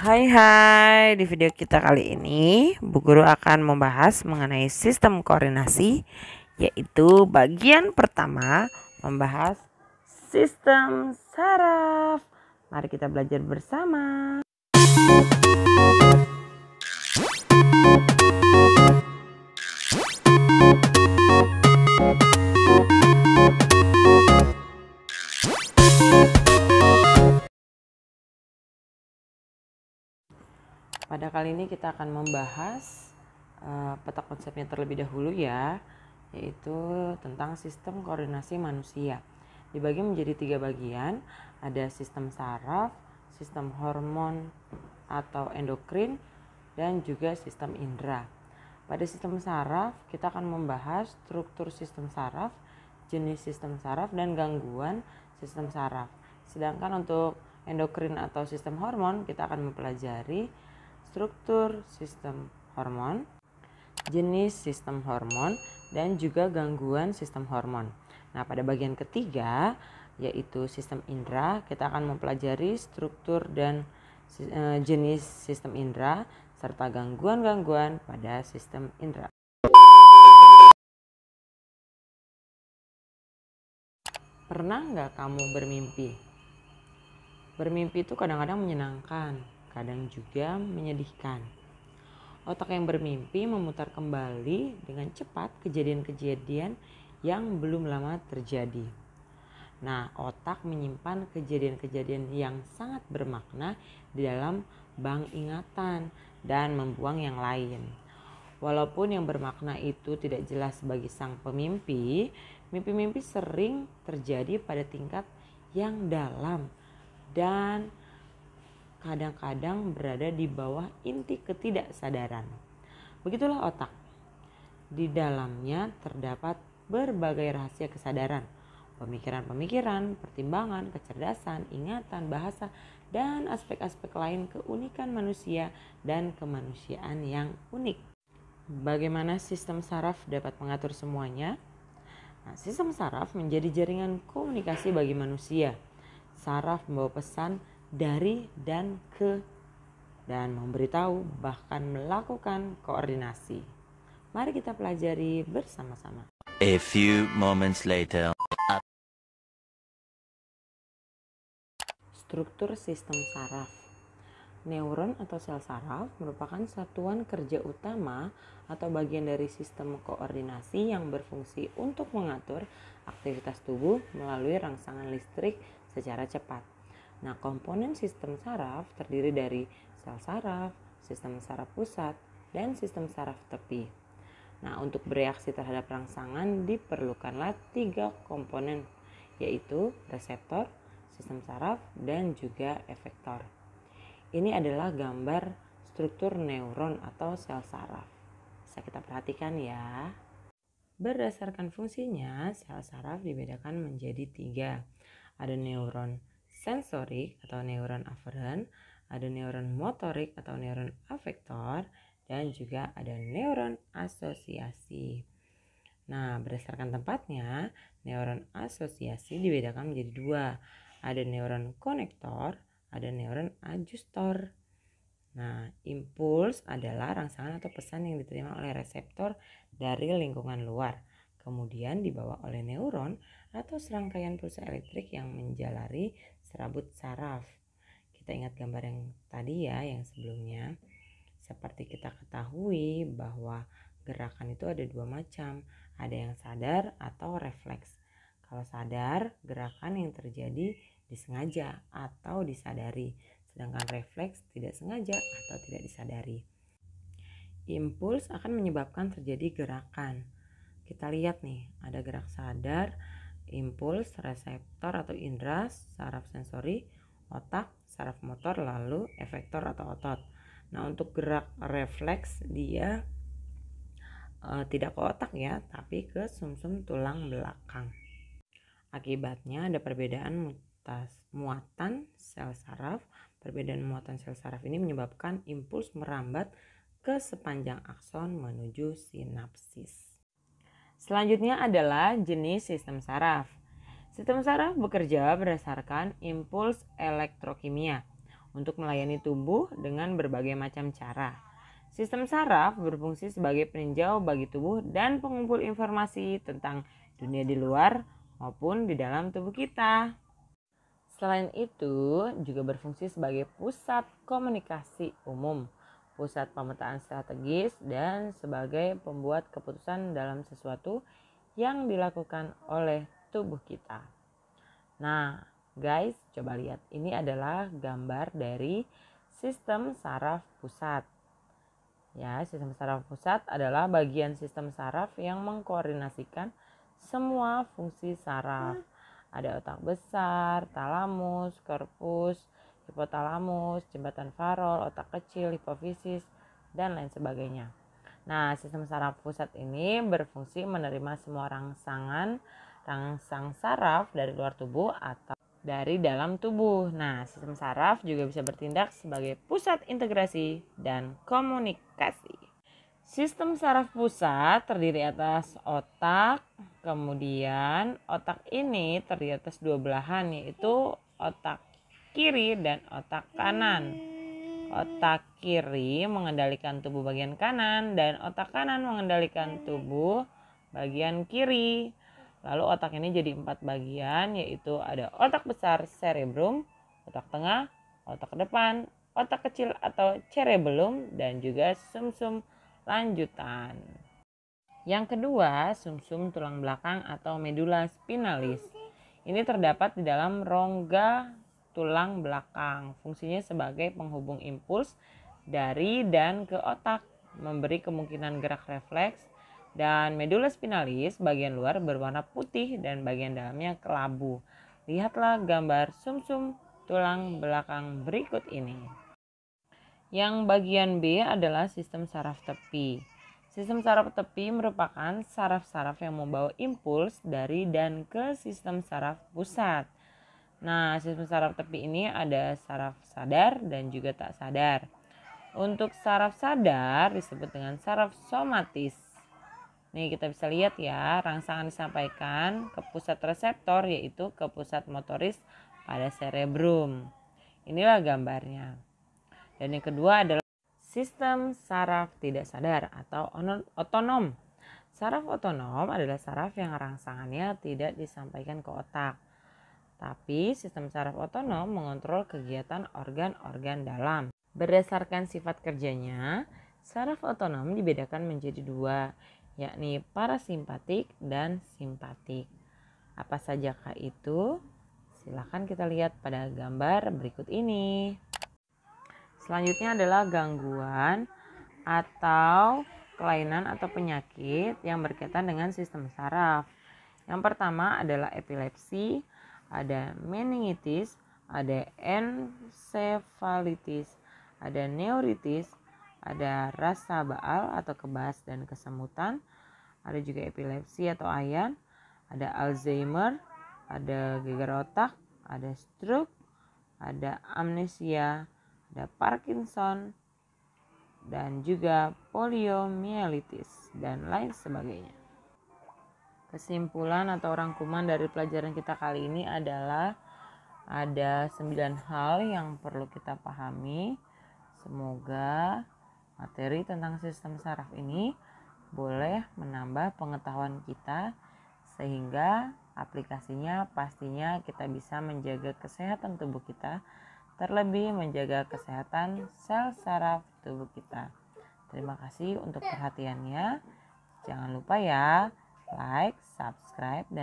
Hai hai, di video kita kali ini Bu Guru akan membahas mengenai sistem koordinasi yaitu bagian pertama membahas sistem saraf. Mari kita belajar bersama. Pada kali ini kita akan membahas uh, peta konsepnya terlebih dahulu ya, yaitu tentang sistem koordinasi manusia. Dibagi menjadi tiga bagian, ada sistem saraf, sistem hormon atau endokrin, dan juga sistem indera. Pada sistem saraf, kita akan membahas struktur sistem saraf, jenis sistem saraf, dan gangguan sistem saraf. Sedangkan untuk endokrin atau sistem hormon, kita akan mempelajari struktur sistem hormon, jenis sistem hormon, dan juga gangguan sistem hormon. Nah, pada bagian ketiga yaitu sistem indera, kita akan mempelajari struktur dan e, jenis sistem indera serta gangguan-gangguan pada sistem indera. Pernah nggak kamu bermimpi? Bermimpi itu kadang-kadang menyenangkan, kadang juga menyedihkan. Otak yang bermimpi memutar kembali dengan cepat kejadian-kejadian yang belum lama terjadi. Nah, otak menyimpan kejadian-kejadian yang sangat bermakna di dalam bank ingatan dan membuang yang lain. Walaupun yang bermakna itu tidak jelas bagi sang pemimpi, mimpi-mimpi sering terjadi pada tingkat yang dalam dan kadang-kadang berada di bawah inti ketidaksadaran. Begitulah otak. Di dalamnya terdapat berbagai rahasia kesadaran, pemikiran-pemikiran, pertimbangan, kecerdasan, ingatan, bahasa, dan aspek-aspek lain keunikan manusia dan kemanusiaan yang unik. Bagaimana sistem saraf dapat mengatur semuanya? Nah, sistem saraf menjadi jaringan komunikasi bagi manusia. Saraf membawa pesan dari dan ke dan memberitahu bahkan melakukan koordinasi. Mari kita pelajari bersama-sama. A few moments later. Struktur sistem saraf. Neuron atau sel saraf merupakan satuan kerja utama atau bagian dari sistem koordinasi yang berfungsi untuk mengatur aktivitas tubuh melalui rangsangan listrik secara cepat. Nah, komponen sistem saraf terdiri dari sel saraf, sistem saraf pusat, dan sistem saraf tepi. Nah, untuk bereaksi terhadap rangsangan diperlukanlah tiga komponen, yaitu reseptor, sistem saraf, dan juga efektor. Ini adalah gambar struktur neuron atau sel saraf. Bisa kita perhatikan ya. Berdasarkan fungsinya, sel saraf dibedakan menjadi tiga. Ada neuron sensorik atau neuron aferen, ada neuron motorik atau neuron afektor, dan juga ada neuron asosiasi. Nah, berdasarkan tempatnya, neuron asosiasi dibedakan menjadi dua. Ada neuron konektor, ada neuron adjustor. Nah, impuls adalah rangsangan atau pesan yang diterima oleh reseptor dari lingkungan luar. Kemudian dibawa oleh neuron atau serangkaian pulsa elektrik yang menjalari serabut saraf. Kita ingat gambar yang tadi ya, yang sebelumnya. Seperti kita ketahui bahwa gerakan itu ada dua macam, ada yang sadar atau refleks. Kalau sadar, gerakan yang terjadi disengaja atau disadari, sedangkan refleks tidak sengaja atau tidak disadari. Impuls akan menyebabkan terjadi gerakan. Kita lihat nih, ada gerak sadar, impuls, reseptor atau indera, saraf sensori, otak, saraf motor, lalu efektor atau otot. Nah, untuk gerak refleks dia e, tidak ke otak ya, tapi ke sumsum -sum tulang belakang. Akibatnya ada perbedaan mutas, muatan sel saraf. Perbedaan muatan sel saraf ini menyebabkan impuls merambat ke sepanjang akson menuju sinapsis. Selanjutnya adalah jenis sistem saraf. Sistem saraf bekerja berdasarkan impuls elektrokimia. untuk melayani tubuh dengan berbagai macam cara. Sistem saraf berfungsi sebagai peninjau bagi tubuh dan pengumpul informasi tentang dunia di luar maupun di dalam tubuh kita. Selain itu, juga berfungsi sebagai pusat komunikasi umum, pusat pemetaan strategis, dan sebagai pembuat keputusan dalam sesuatu yang dilakukan oleh tubuh kita. Nah, guys, coba lihat. Ini adalah gambar dari sistem saraf pusat. Ya, sistem saraf pusat adalah bagian sistem saraf yang mengkoordinasikan semua fungsi saraf ada otak besar, talamus, korpus, hipotalamus, jembatan farol, otak kecil, hipofisis, dan lain sebagainya. Nah, sistem saraf pusat ini berfungsi menerima semua rangsangan rangsang saraf dari luar tubuh atau dari dalam tubuh. Nah, sistem saraf juga bisa bertindak sebagai pusat integrasi dan komunikasi. Sistem saraf pusat terdiri atas otak, kemudian otak ini terdiri atas dua belahan yaitu otak kiri dan otak kanan. Otak kiri mengendalikan tubuh bagian kanan dan otak kanan mengendalikan tubuh bagian kiri. Lalu otak ini jadi empat bagian yaitu ada otak besar cerebrum, otak tengah, otak depan, otak kecil atau cerebellum dan juga sumsum -sum lanjutan. Yang kedua, sumsum -sum tulang belakang atau medula spinalis. Ini terdapat di dalam rongga tulang belakang. Fungsinya sebagai penghubung impuls dari dan ke otak, memberi kemungkinan gerak refleks dan medula spinalis bagian luar berwarna putih dan bagian dalamnya kelabu. Lihatlah gambar sumsum -sum tulang belakang berikut ini. Yang bagian B adalah sistem saraf tepi. Sistem saraf tepi merupakan saraf-saraf yang membawa impuls dari dan ke sistem saraf pusat. Nah, sistem saraf tepi ini ada saraf sadar dan juga tak sadar. Untuk saraf sadar disebut dengan saraf somatis. Nih kita bisa lihat ya, rangsangan disampaikan ke pusat reseptor yaitu ke pusat motoris pada cerebrum. Inilah gambarnya. Dan yang kedua adalah sistem saraf tidak sadar atau otonom. Saraf otonom adalah saraf yang rangsangannya tidak disampaikan ke otak. Tapi sistem saraf otonom mengontrol kegiatan organ-organ dalam. Berdasarkan sifat kerjanya, saraf otonom dibedakan menjadi dua, yakni parasimpatik dan simpatik. Apa sajakah itu? Silahkan kita lihat pada gambar berikut ini. Selanjutnya adalah gangguan atau kelainan atau penyakit yang berkaitan dengan sistem saraf. Yang pertama adalah epilepsi, ada meningitis, ada encephalitis, ada neuritis, ada rasa baal atau kebas dan kesemutan, ada juga epilepsi atau ayan, ada Alzheimer, ada gegar otak, ada stroke, ada amnesia, ada Parkinson, dan juga poliomyelitis dan lain sebagainya. Kesimpulan atau rangkuman dari pelajaran kita kali ini adalah ada 9 hal yang perlu kita pahami. Semoga materi tentang sistem saraf ini boleh menambah pengetahuan kita sehingga aplikasinya pastinya kita bisa menjaga kesehatan tubuh kita terlebih menjaga kesehatan sel saraf tubuh kita. Terima kasih untuk perhatiannya. Jangan lupa ya, like, subscribe, dan